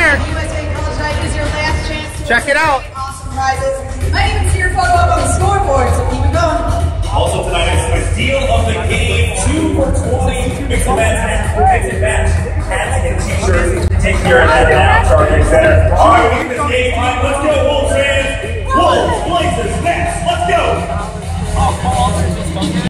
here. Check it out. Awesome prizes. Might even see your photo up on the scoreboard, so keep it going. Also tonight is the deal of the game, two for 20 mixed hats and t-shirts. Take care of that now, All right, we're get this game on. Let's go, Wolves fans. Wolves, places, next. Let's go.